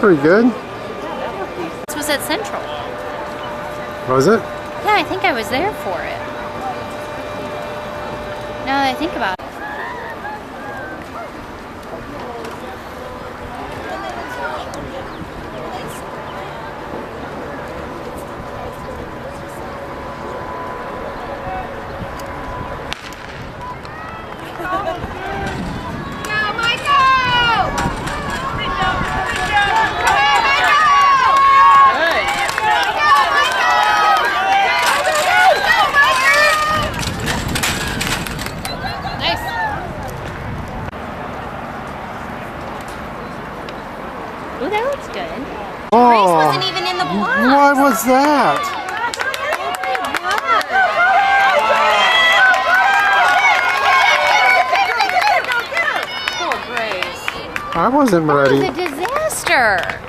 pretty good. This was at Central. Was it? Yeah, I think I was there for it. Now that I think about it. Nice. Ooh, that looks good. Grace wasn't even in the block. What was that? I wasn't ready. It was a disaster.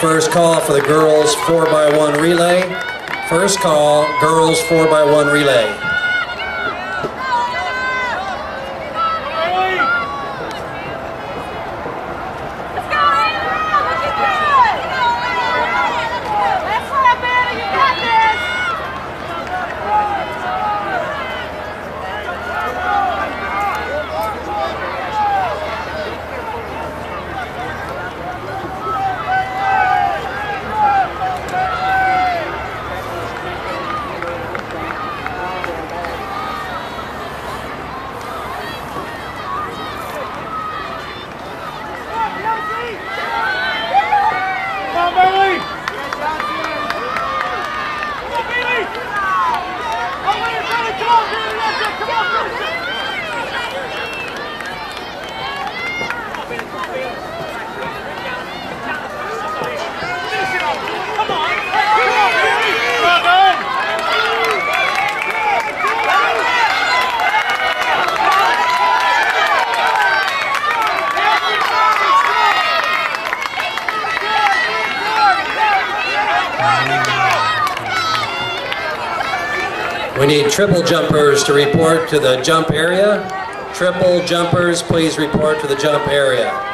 First call for the girls 4x1 relay. First call, girls 4x1 relay. We need triple jumpers to report to the jump area. Triple jumpers, please report to the jump area.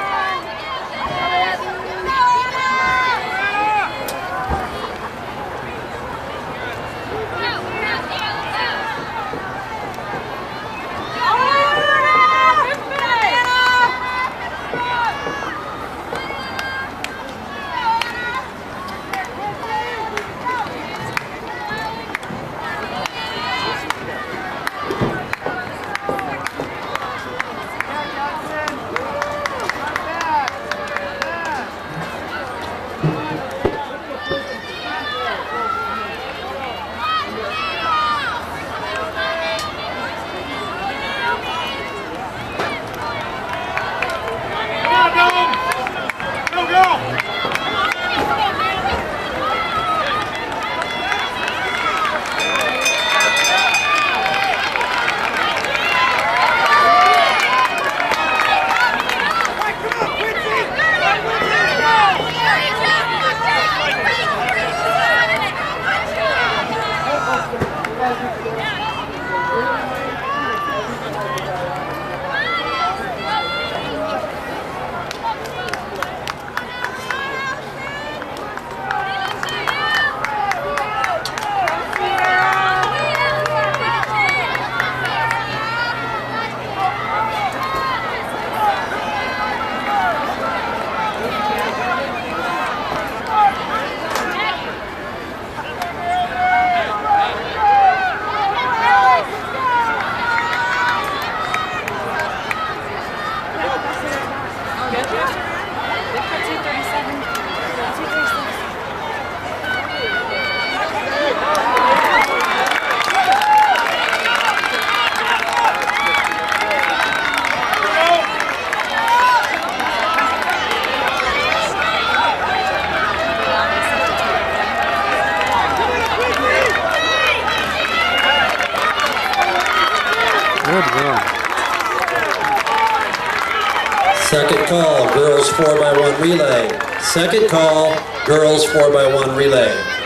Second call, girls 4x1 relay.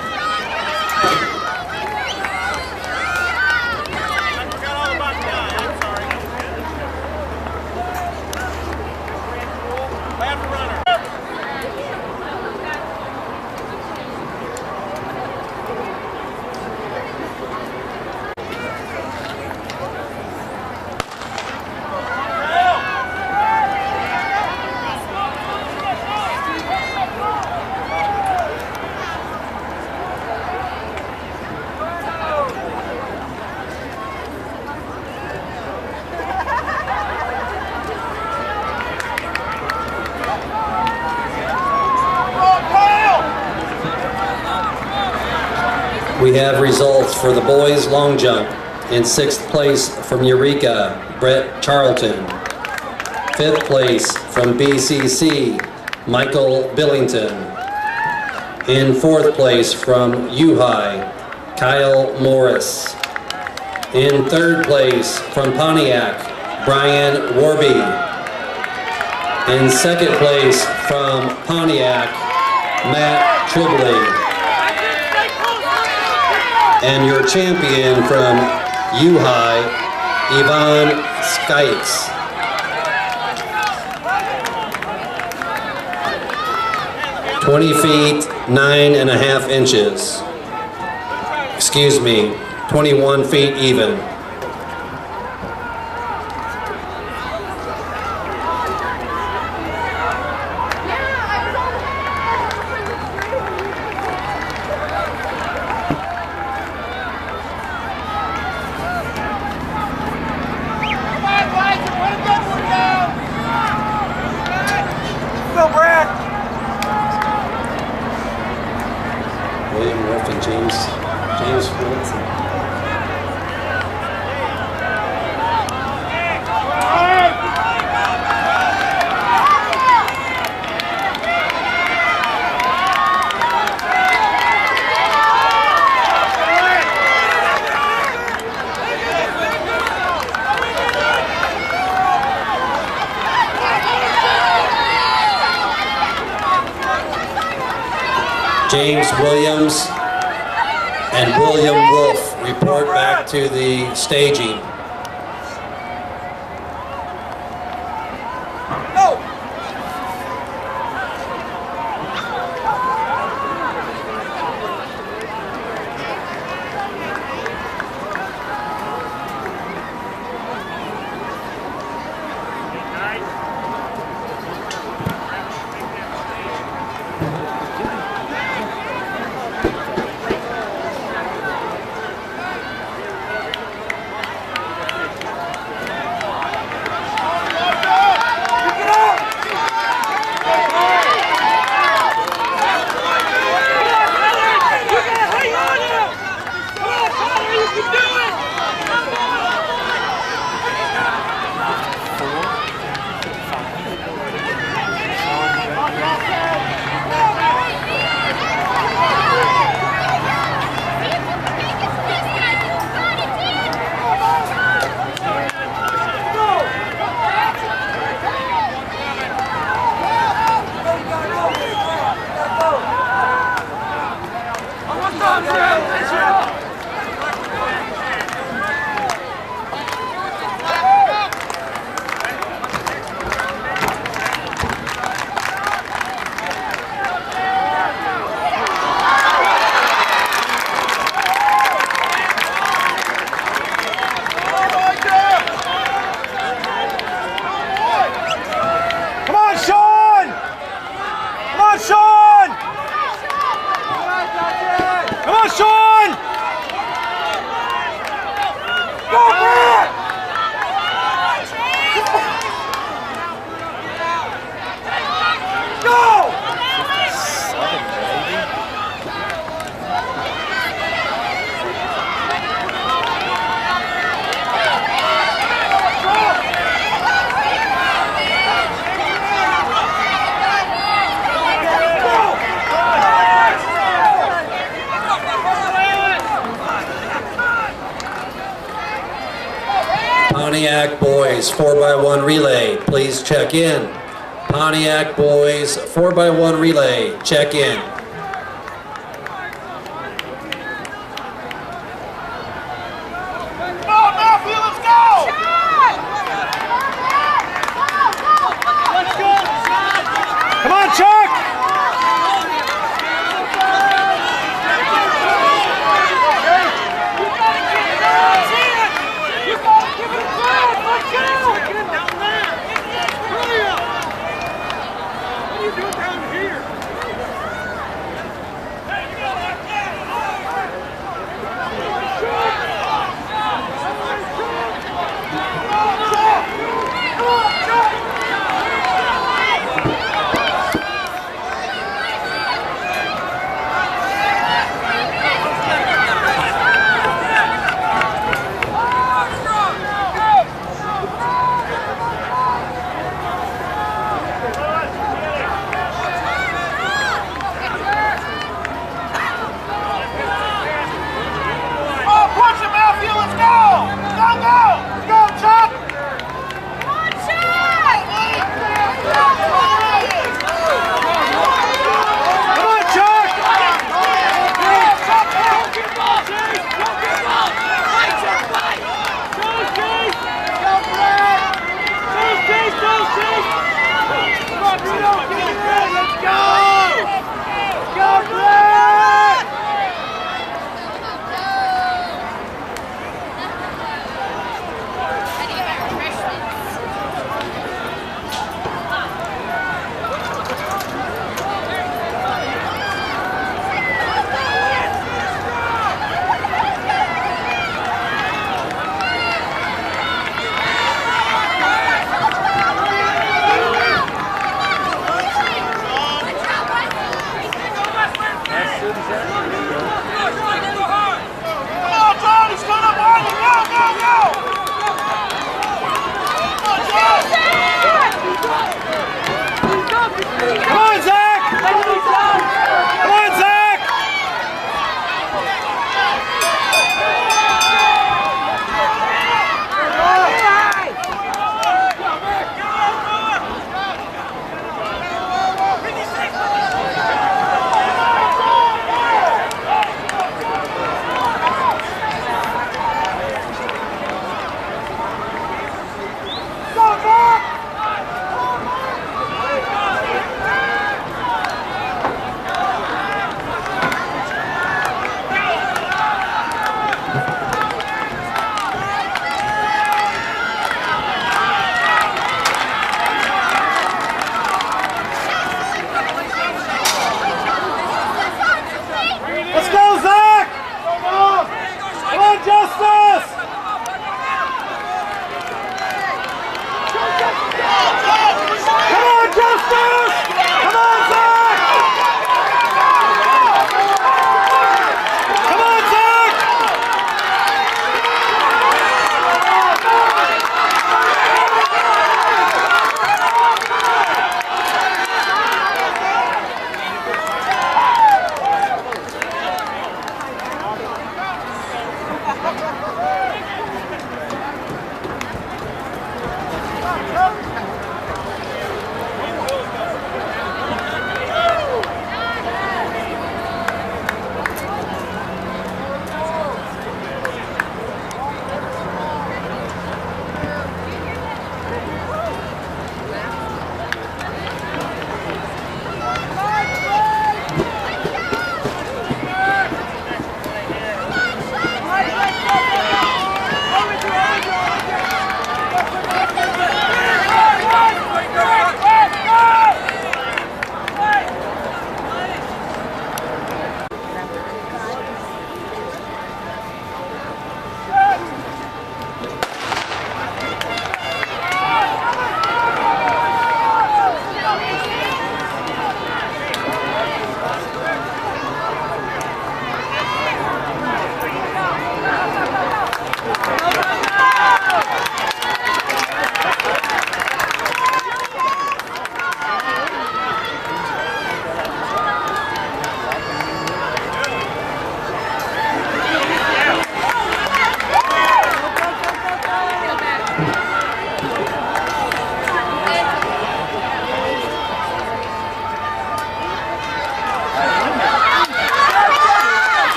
We have results for the boys long jump. In sixth place from Eureka, Brett Charlton. Fifth place from BCC, Michael Billington. In fourth place from U-High, Kyle Morris. In third place from Pontiac, Brian Warby. In second place from Pontiac, Matt Tribley. And your champion from U-High, Yvonne Skites. Twenty feet, nine and a half inches. Excuse me, twenty-one feet even. Please check in. Pontiac Boys 4x1 relay, check in.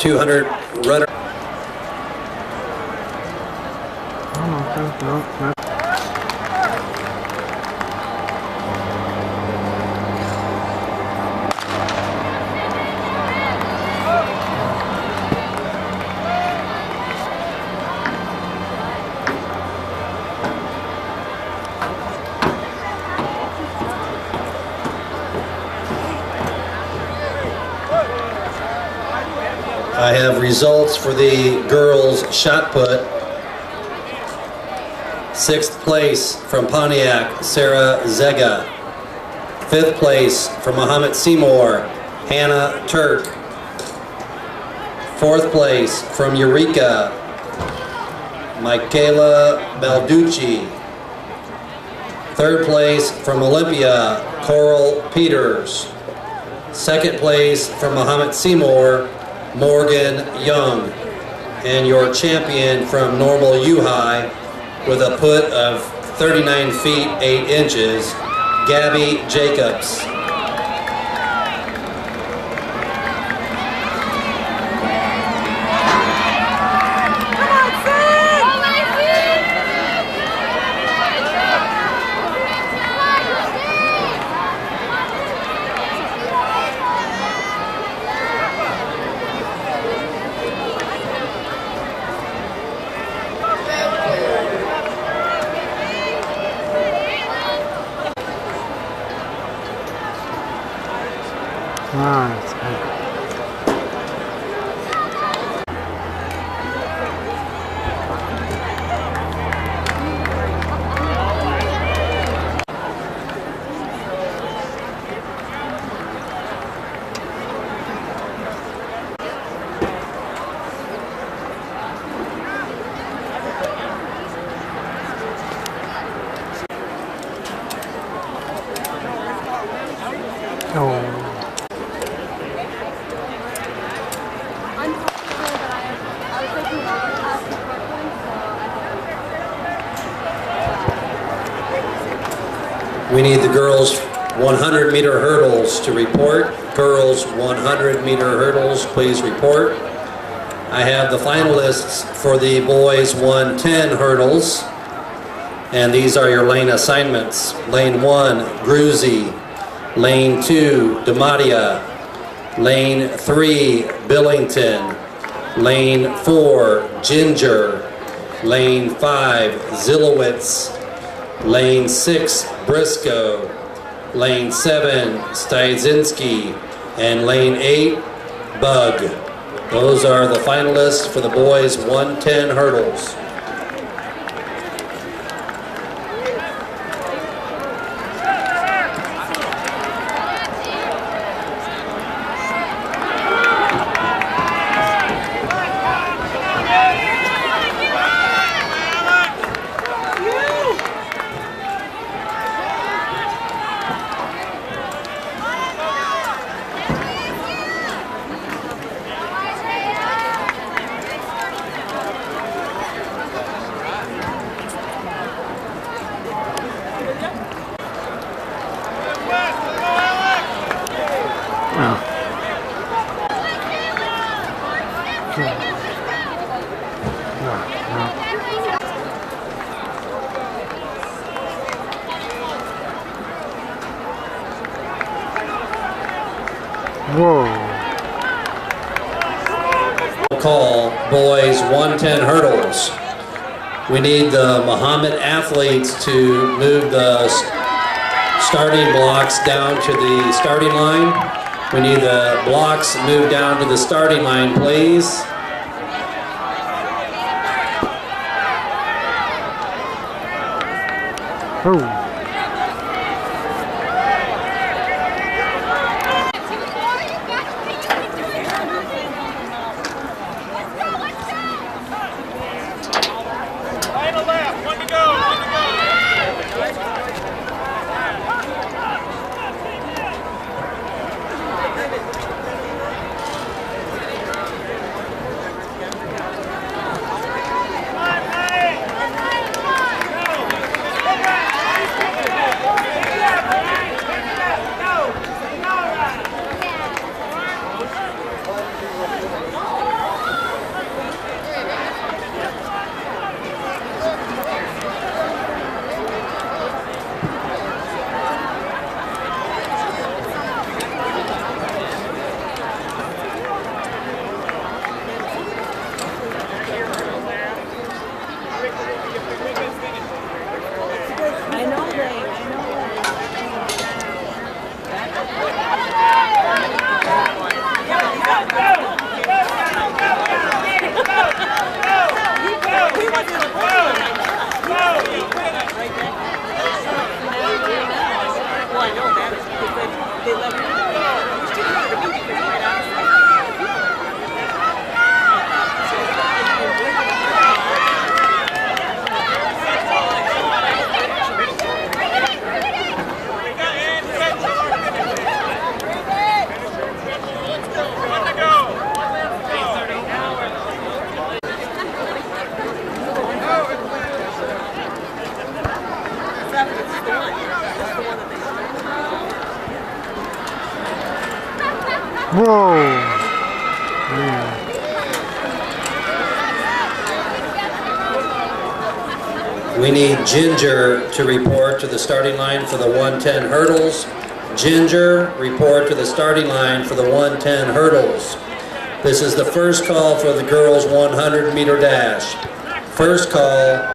3200 I have results for the girls shot put. Sixth place from Pontiac, Sarah Zega. Fifth place from Mahomet-Seymour, Hannah Turk. Fourth place from Eureka, Michaela Balducci. Third place from Olympia, Coral Peters. Second place from Mahomet-Seymour, Morgan Young. And your champion from Normal U High with a put of 39 feet 8 inches, Gabby Jacobs. We need the girls 100 meter hurdles to report. Girls 100 meter hurdles, please report. I have the finalists for the boys 110 hurdles. And these are your lane assignments. Lane 1, Gruzy. Lane 2, Dematia. Lane 3, Billington. Lane 4, Ginger. Lane 5, Zilowitz. Lane 6, Briscoe. Lane 7, Stydzinski. And lane 8, Bug. Those are the finalists for the boys 110 hurdles. Oh. Okay. No, no. Whoa. Call boys 110 hurdles. We need the Mahomet athletes to move the starting blocks down to the starting line. We need the blocks moved down to the starting line, please. Oh. Ginger to report to the starting line for the 110 hurdles. Ginger, report to the starting line for the 110 hurdles. This is the first call for the girls 100 meter dash. First call,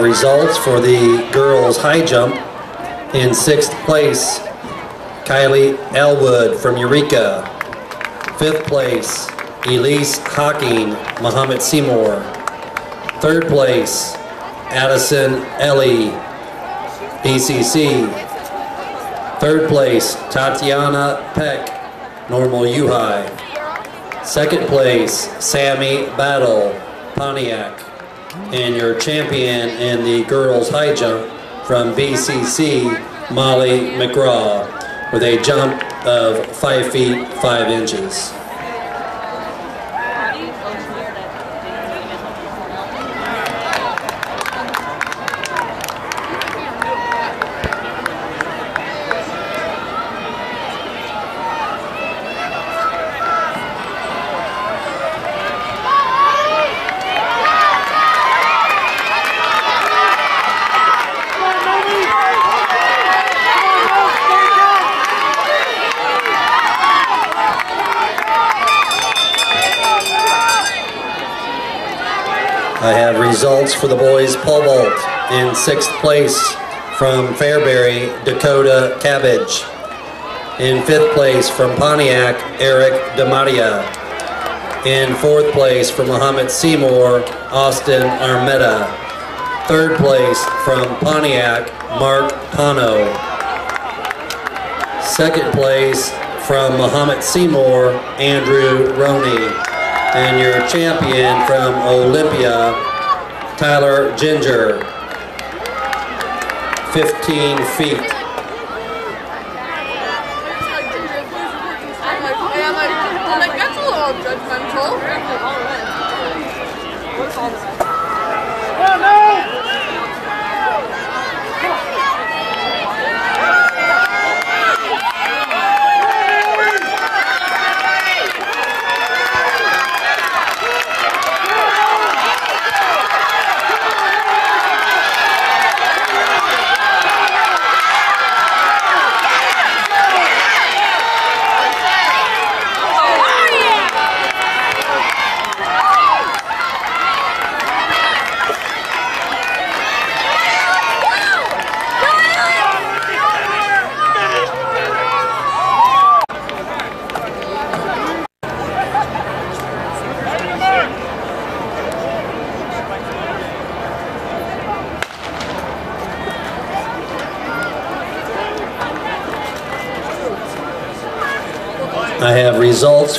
Results for the girls high jump. In sixth place, Kylie Elwood from Eureka. Fifth place, Elise Hawking, Mahomet-Seymour. Third place, Addison Ellie, BCC. Third place, Tatiana Peck, Normal U High. Second place, Sammy Battle, Pontiac. And your champion in the girls high jump from BCC, Molly McGraw, with a jump of 5 feet 5 inches. I have results for the boys pole vault. In sixth place from Fairbury, Dakota Cabbage. In fifth place from Pontiac, Eric DeMaria. In fourth place from Mahomet-Seymour, Austin Armetta. Third place from Pontiac, Mark Pano. Second place from Mahomet-Seymour, Andrew Roney. And your champion from Olympia, Tyler Ginger. 15 feet.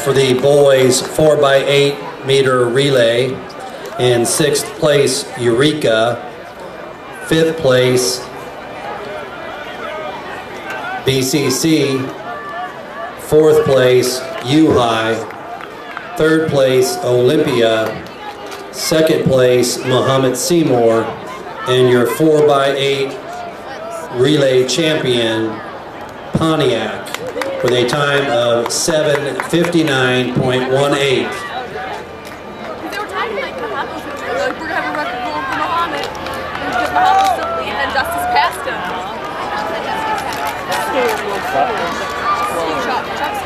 For the boys 4x8 meter relay. In sixth place, Eureka. Fifth place, BCC. Fourth place, U-High. Third place, Olympia. Second place, Mahomet-Seymour. And your 4x8 relay champion, Pontiac, with a time of 7:59.18. They were talking like Mahomet was like, we're gonna have a record goal for Mahomet. And because Mahomet was still leading, and Justice passed him. Chuck, Chuck's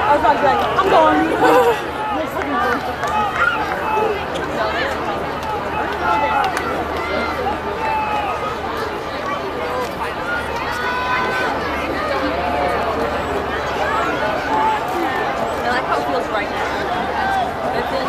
I was about to be like, I'm going. I like how it feels right now. It feels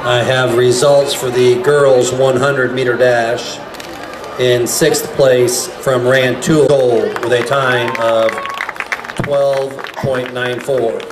I have results for the girls 100 meter dash. In sixth place from Rantoul with a time of 12.94.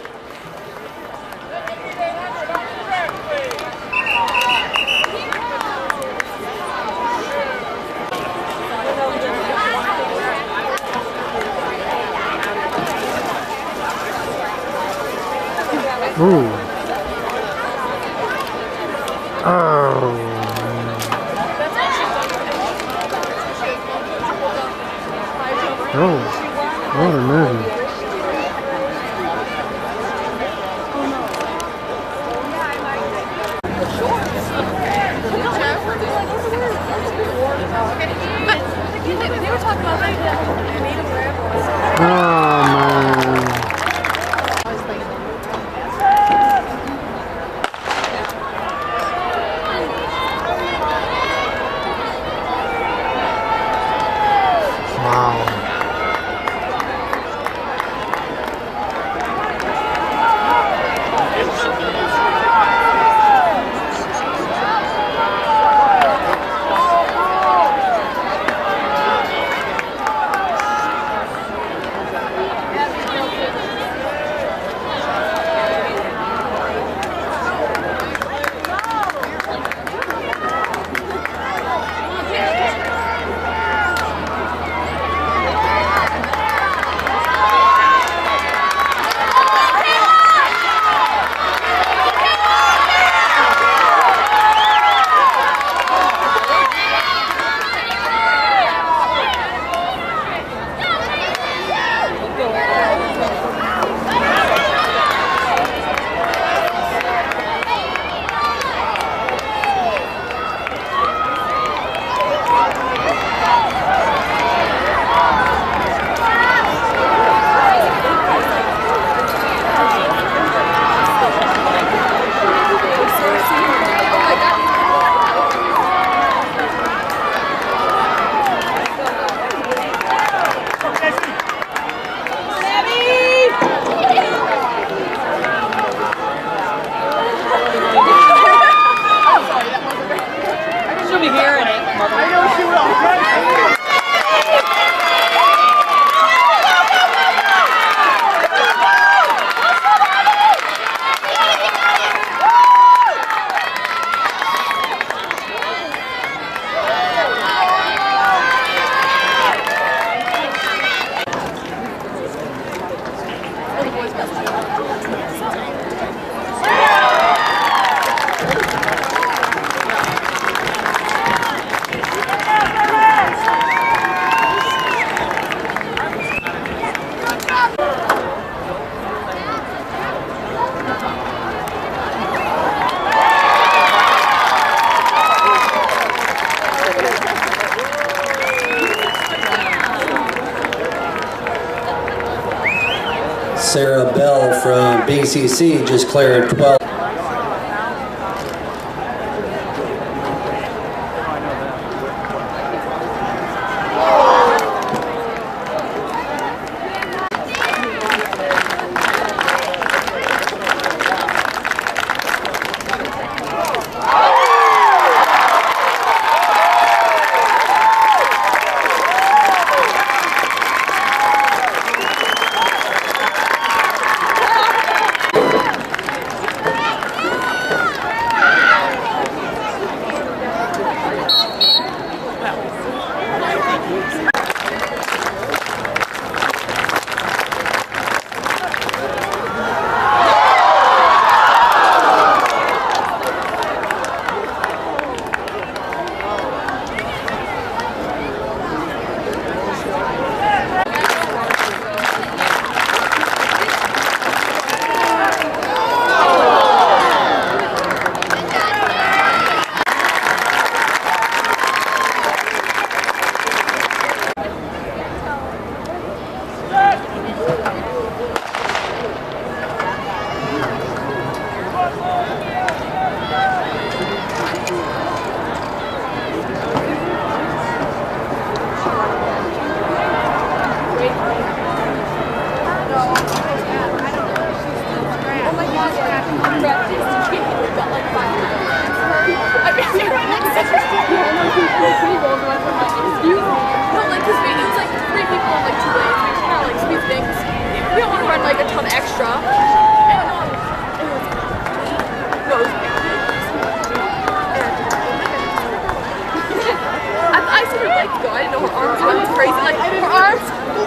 Sarah Bell from BCC just cleared 12.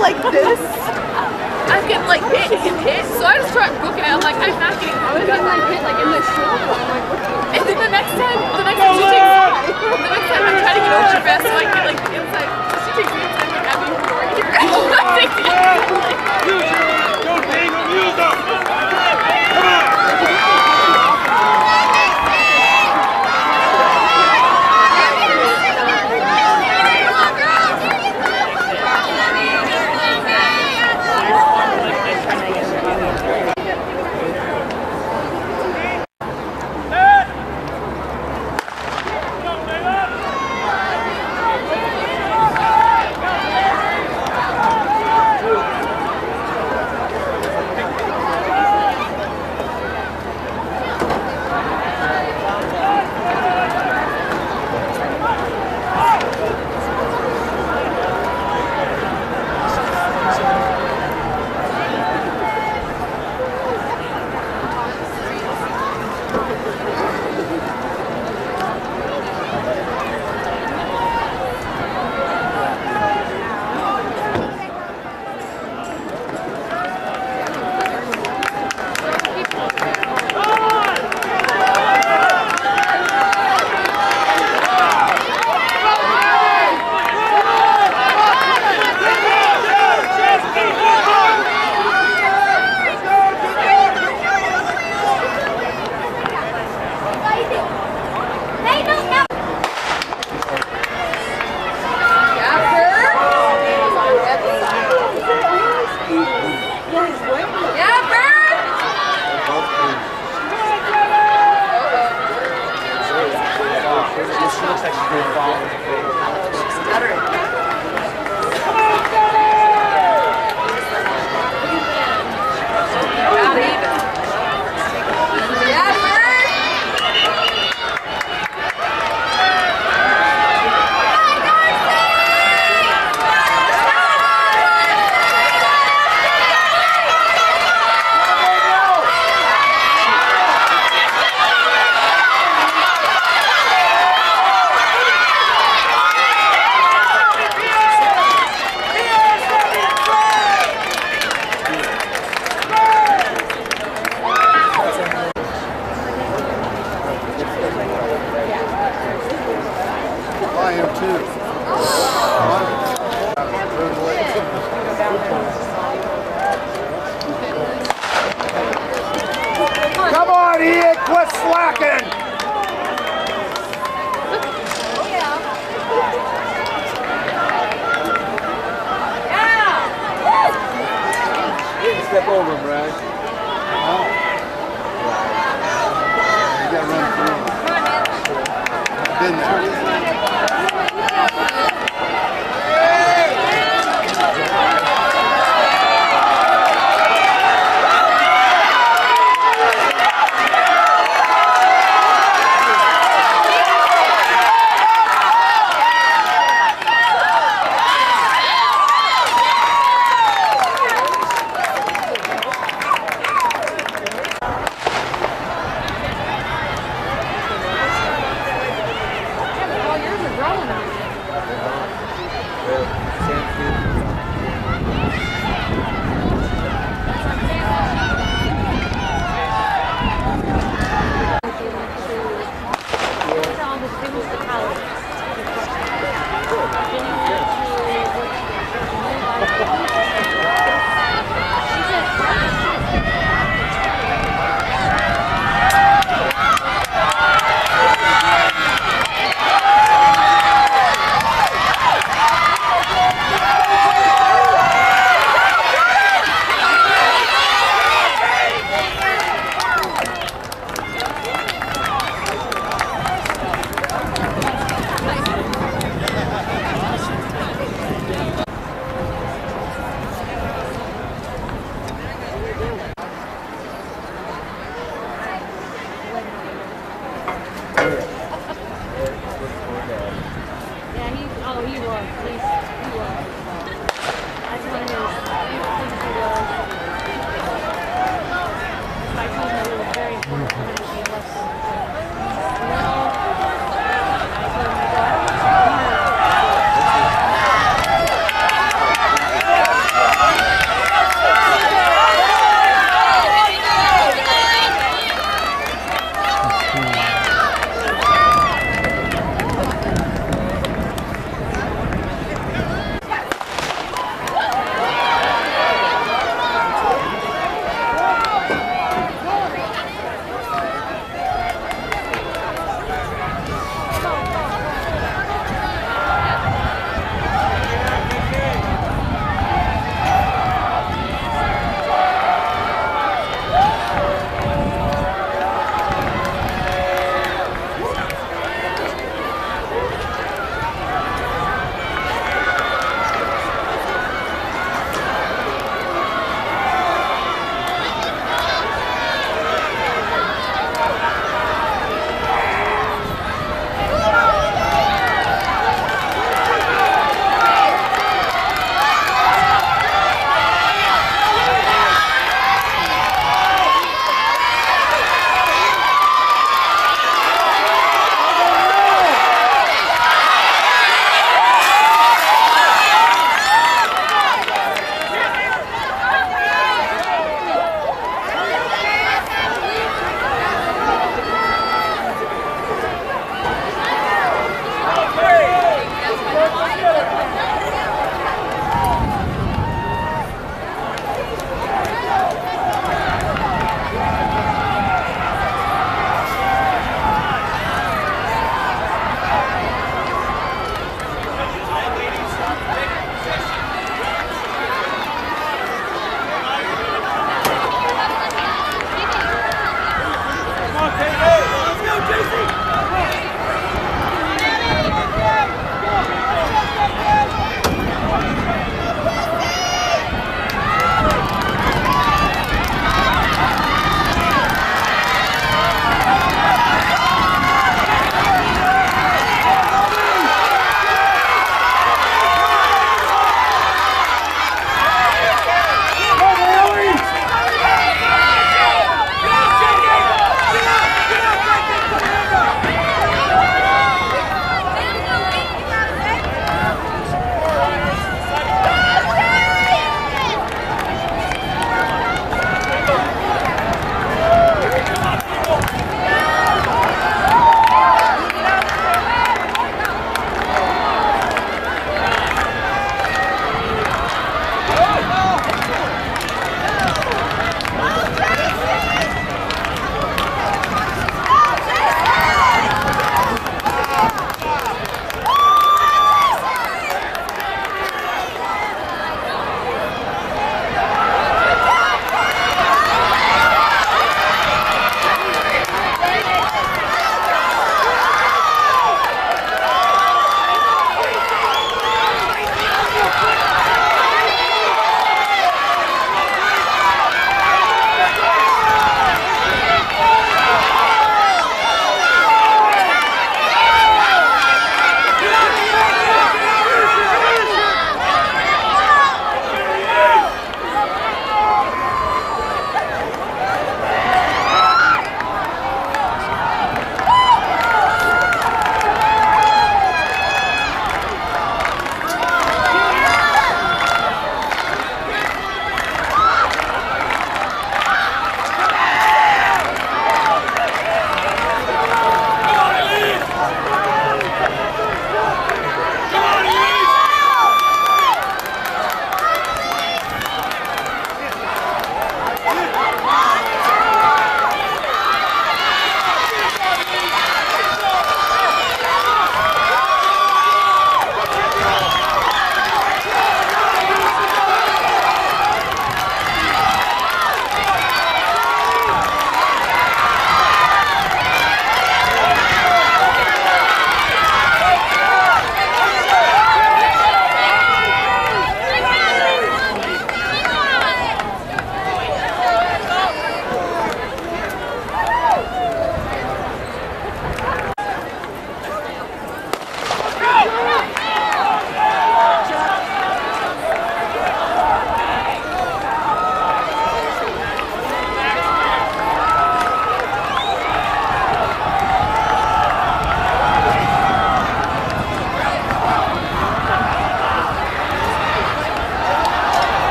Like this. I'm getting like hit and hit. So I just start booking it. I'm like, I'm not getting I was getting like hit like in the shoulder. I'm like, what the- And then the next time, the next time she takes, the next time I try to get over her best, so I can get like the inside. She takes the inside like I'm even right here. I